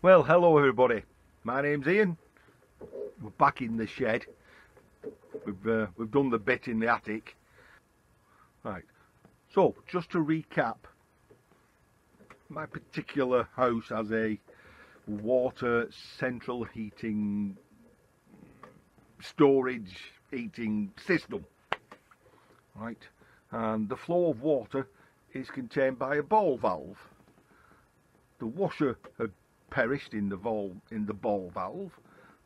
Well, hello everybody. My name's Ian. We're back in the shed. We've uh, we've done the bit in the attic. Right. So, just to recap, my particular house has a water central heating storage heating system. Right. And the flow of water is contained by a ball valve. The washer had perished in the, vol in the ball valve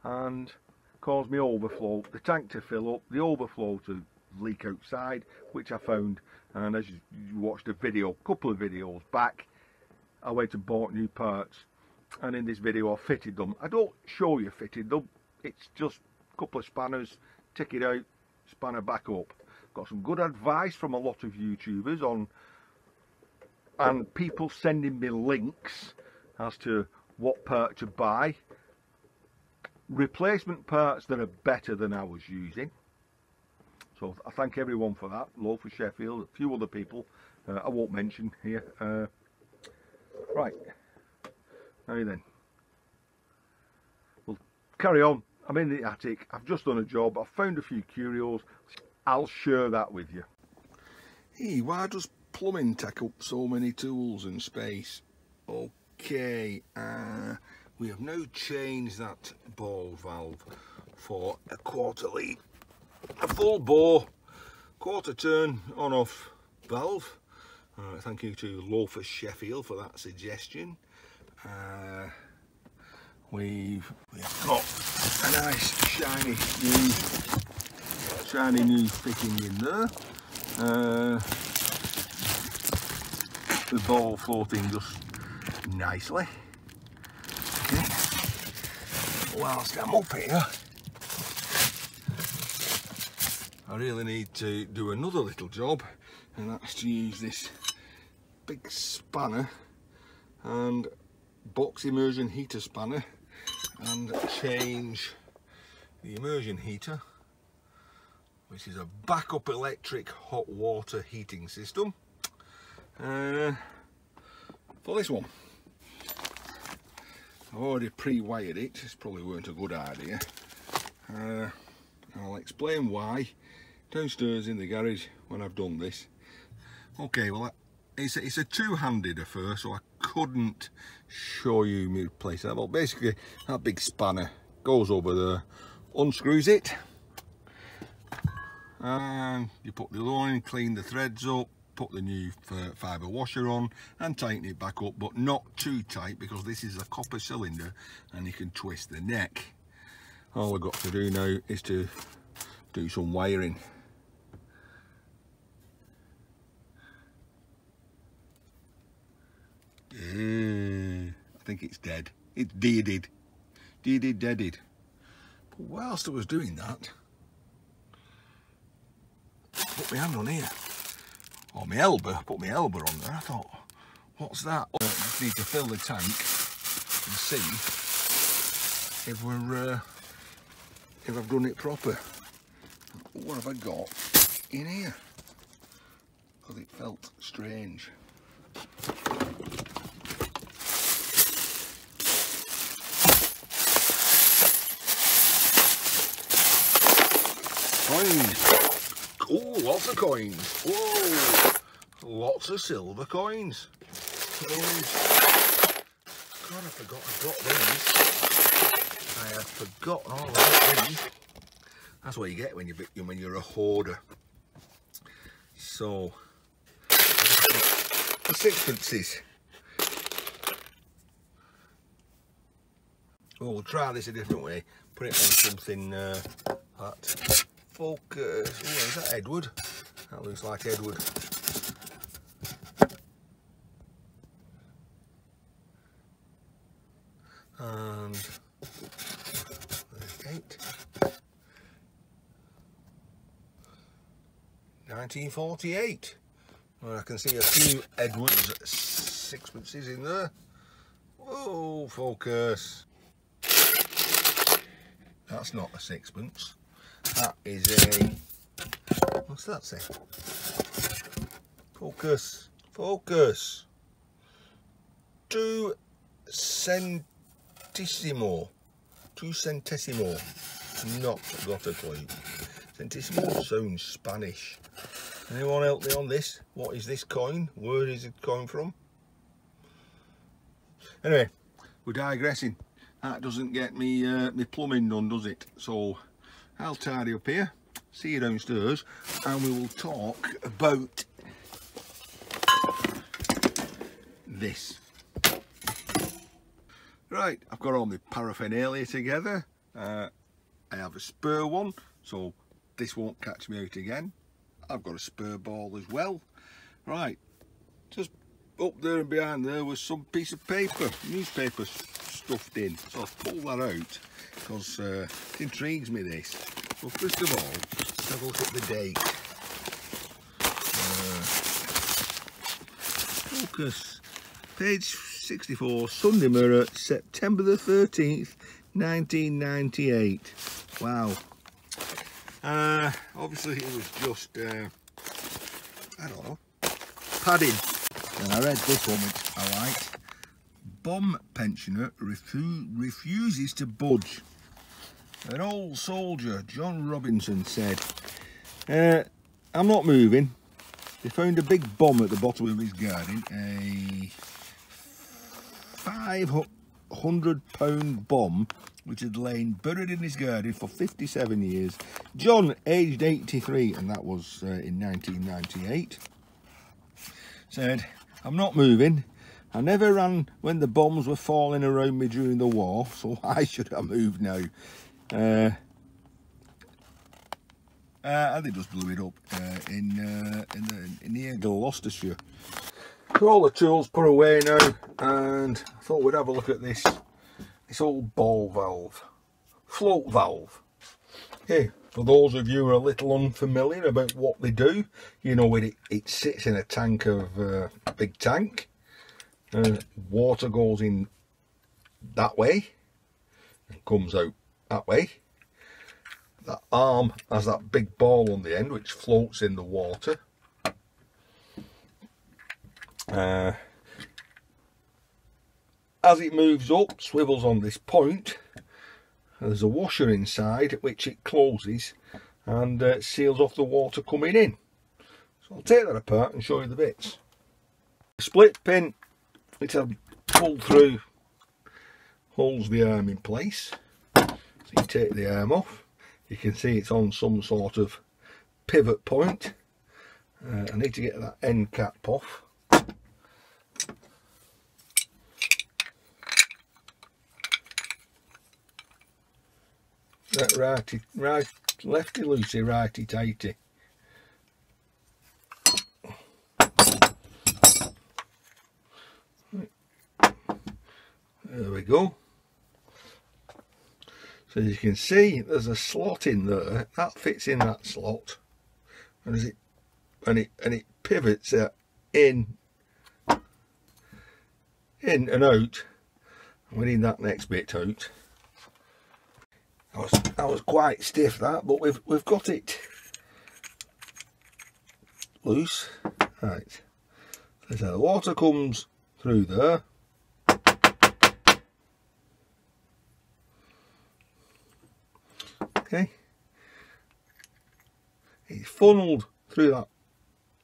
and caused me overflow, the tank to fill up, the overflow to leak outside, which I found, and as you, watched a video, a couple of videos back, I went and bought new parts, and in this video I fitted them. I don't show you fitted them, it's just a couple of spanners, take it out, spanner back up. Got some good advice from a lot of YouTubers on, and people sending me links as to what part to buy. Replacement parts that are better than I was using. So I thank everyone for that. Low for Sheffield, a few other people uh, I won't mention here. Uh, right, now then, we'll carry on. I'm in the attic. I've just done a job. I've found a few curios. I'll share that with you. Hey, why does plumbing take up so many tools and space? Okay, uh, we have now changed that ball valve for a quarterly, a full bore, quarter turn on off valve. Uh, thank you to Loafer Sheffield for that suggestion. Uh, we've, we've got a nice shiny new shiny new fitting in there. Uh, the ball floating just nicely. Okay. Whilst I'm up here, I really need to do another little job, and that's to use this big spanner and box immersion heater spanner and change the immersion heater which is a backup electric hot water heating system uh, for this one. I've already pre-wired it, this probably weren't a good idea. Uh, I'll explain why downstairs in the garage when I've done this. Okay, well it's a, it's a two-handed affair so I couldn't show you me place that, but basically that big spanner goes over there, unscrews it, and you put the other one in, clean the threads up, put the new fibre washer on and tighten it back up but not too tight because this is a copper cylinder and you can twist the neck. All I've got to do now is to do some wiring. Uh, I think it's dead. It's deaded. Deaded deaded. But whilst I was doing that put my hand on here or my elbow, put my elbow on there. I thought, what's that? I just need to fill the tank and see if we're uh, if I've done it proper. What have I got in here? Because it felt strange. Coins. Lots of coins. Whoa, lots of silver coins. God, I forgot I got these. I have forgotten all about these. That's what you get when you when you're a hoarder. So, the sixpences. Oh, we'll try this a different way. Put it on something uh, focus. Uh, oh, is that Edward? That looks like Edward. And eight. 1948. Well, I can see a few Edwards sixpences in there. Whoa, focus. Uh, That's not a sixpence. That is a, what's that say? Focus, focus. Two centissimo. Two centesimo. Not got a clue. Centissimo sounds Spanish. Anyone help me on this? What is this coin? Where is it coming from? Anyway, we're digressing. That doesn't get me uh, plumbing done, does it? So I'll tidy up here, see you downstairs, and we will talk about this. Right, I've got all my paraphernalia together. Uh, I have a spur one, so this won't catch me out again. I've got a spur ball as well. Right, just up there and behind there was some piece of paper, newspaper stuffed in. So I'll pull that out because uh, it intrigues me this. Well, first of all, let's have a look at the date. Uh, focus. Page 64, Sunday Mirror, September the 13th, 1998. Wow. Uh, obviously it was just, uh, I don't know, padding. And I read this one, which I liked. Bomb pensioner refu refuses to budge. An old soldier, John Robinson, said, uh, I'm not moving. They found a big bomb at the bottom of his garden, a 500 pound bomb which had lain buried in his garden for 57 years. John, aged 83, and that was uh, in 1998, said, I'm not moving. I never ran when the bombs were falling around me during the war, so why should I move now? Uh, uh, and they just blew it up uh, in uh, in, the, in near Gloucestershire. So all the tools put away now, and I thought we'd have a look at this this old ball valve, float valve. Hey, for those of you who are a little unfamiliar about what they do, you know it, it sits in a tank of uh, big tank. Uh, water goes in that way and comes out that way. That arm has that big ball on the end which floats in the water. Uh, as it moves up, swivels on this point, there's a washer inside which it closes and uh, seals off the water coming in. So I'll take that apart and show you the bits. The split pin, which I've pulled through, holds the arm in place. You take the arm off, you can see it's on some sort of pivot point. Uh, I need to get that end cap off. That righty, right, lefty loosey, righty tighty. There we go. So as you can see, there's a slot in there. That fits in that slot, and as it and it and it pivots it in, in and out. We need that next bit out. I was I was quite stiff that, but we've we've got it loose. Right. So the water comes through there. Okay. It's funneled through that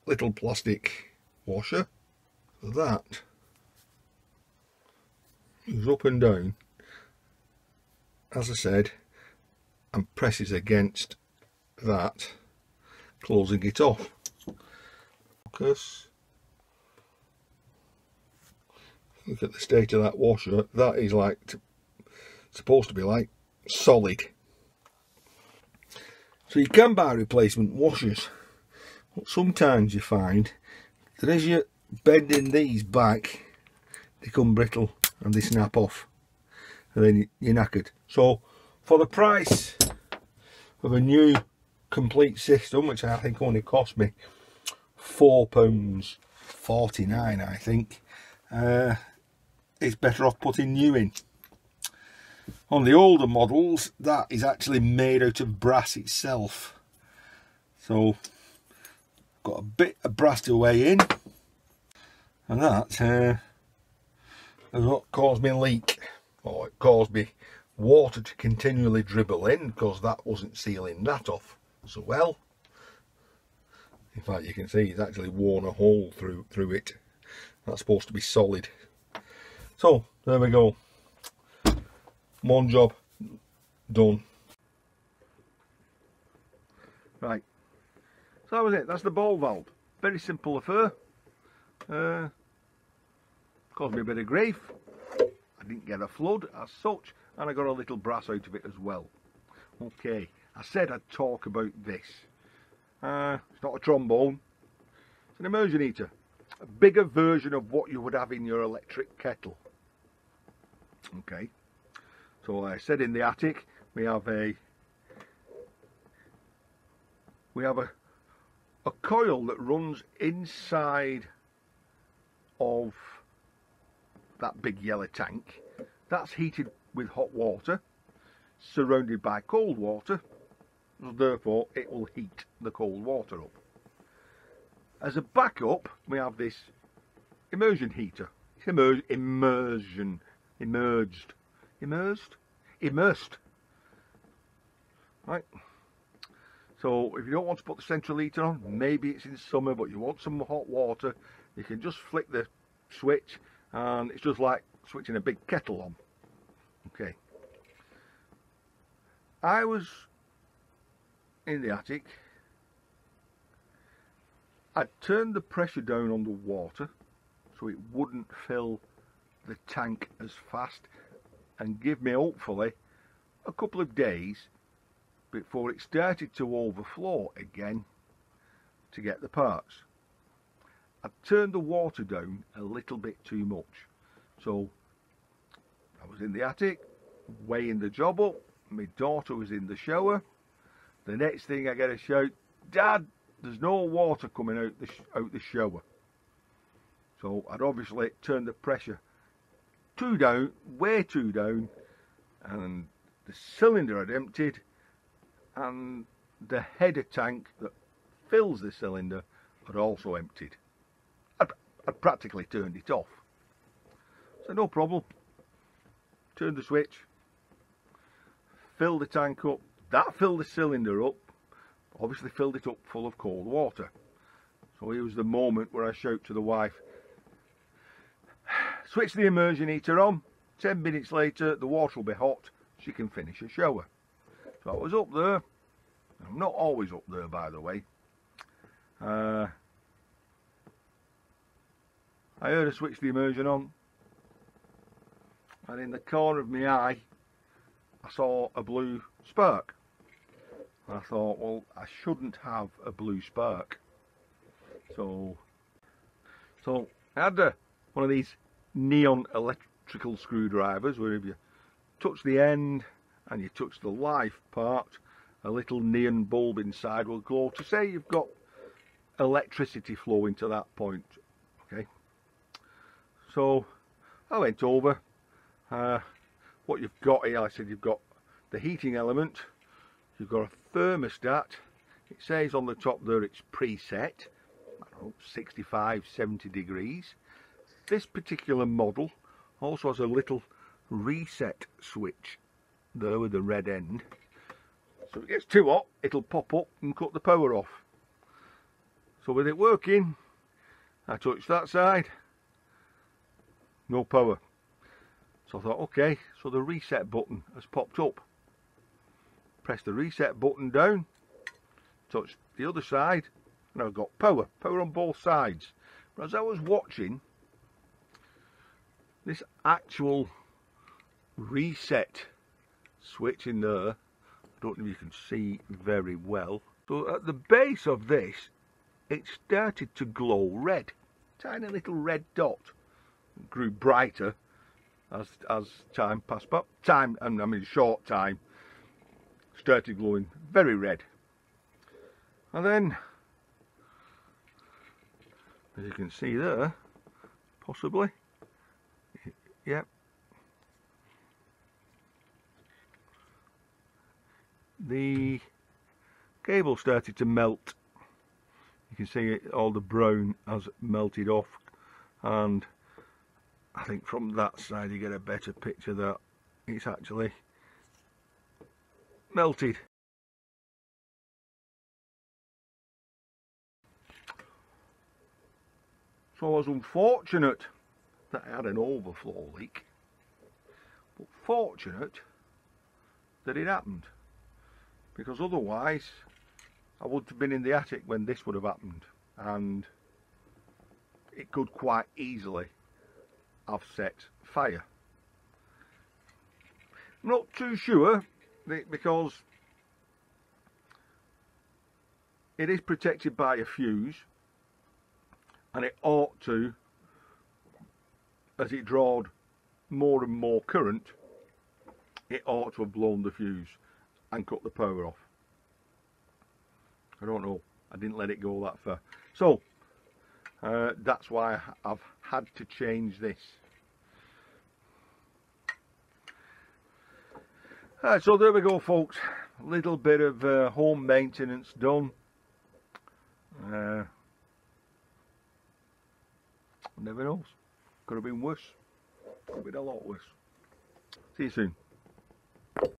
little plastic washer. That moves up and down. As I said, and presses against that closing it off focus look at the state of that washer that is like supposed to be like solid so you can buy replacement washers. But sometimes you find that as you're bending these back they come brittle and they snap off. And then you're knackered. So for the price of a new complete system which I think only cost me four pounds 49 I think uh, it's better off putting new in on the older models that is actually made out of brass itself. So got a bit of brass to weigh in. And that uh, what caused me a leak. Or it caused me water to continually dribble in because that wasn't sealing that off so well. In fact you can see it's actually worn a hole through through it. That's supposed to be solid. So there we go one job done. Right. So that was it. That's the ball valve very simple affair. Uh, caused me a bit of grief. I didn't get a flood as such and I got a little brass out of it as well. Okay I said I'd talk about this. Uh, it's not a trombone. It's an immersion heater. A bigger version of what you would have in your electric kettle. Okay so I uh, said in the attic we have a we have a a coil that runs inside of that big yellow tank that's heated with hot water surrounded by cold water therefore it will heat the cold water up. As a backup we have this immersion heater. It's immer immersion immersed immersed? Immersed. Right. So if you don't want to put the central heater on maybe it's in summer but you want some hot water you can just flick the switch and it's just like switching a big kettle on. Okay. I was in the attic. I turned the pressure down on the water so it wouldn't fill the tank as fast and give me hopefully a couple of days before it started to overflow again to get the parts. I turned the water down a little bit too much. So I was in the attic weighing the job up my daughter was in the shower. The next thing I get a shout dad there's no water coming out the, out the shower. So I'd obviously turned the pressure too down way too down and the cylinder had emptied and the header tank that fills the cylinder had also emptied. I'd, I'd practically turned it off. So no problem. Turn the switch, fill the tank up. That filled the cylinder up, obviously filled it up full of cold water. So here was the moment where I shout to the wife, switch the immersion heater on, 10 minutes later the water will be hot, she can finish her shower. So I was up there. I'm not always up there, by the way. Uh, I heard her switch the immersion on, and in the corner of my eye, I saw a blue spark. And I thought, well, I shouldn't have a blue spark. So, so I had a, one of these neon electrical screwdrivers where if you touch the end and you touch the life part a little neon bulb inside will glow to say you've got electricity flowing to that point okay? So I went over uh, what you've got here I said you've got the heating element you've got a thermostat it says on the top there it's preset know, 65 70 degrees this particular model also has a little reset switch there with the red end. So if it gets too hot it'll pop up and cut the power off. So with it working I touched that side. No power. So I thought okay so the reset button has popped up. Press the reset button down touch the other side and I've got power power on both sides. But as I was watching this actual reset switch in there. I don't know if you can see very well so at the base of this it started to glow red. Tiny little red dot grew brighter as as time passed by time I mean short time started glowing very red. And then as you can see there possibly Yep. The cable started to melt. You can see it, all the brown has melted off and I think from that side you get a better picture that it's actually melted. So I was unfortunate that had an overflow leak, but fortunate that it happened because otherwise I would have been in the attic when this would have happened and it could quite easily have set fire. I'm not too sure because it is protected by a fuse and it ought to as it drawed more and more current it ought to have blown the fuse and cut the power off. I don't know. I didn't let it go that far. So uh, that's why I've had to change this. Right, so there we go folks. A little bit of uh, home maintenance done. Uh, never knows could have been worse. Could have been a lot worse. See you soon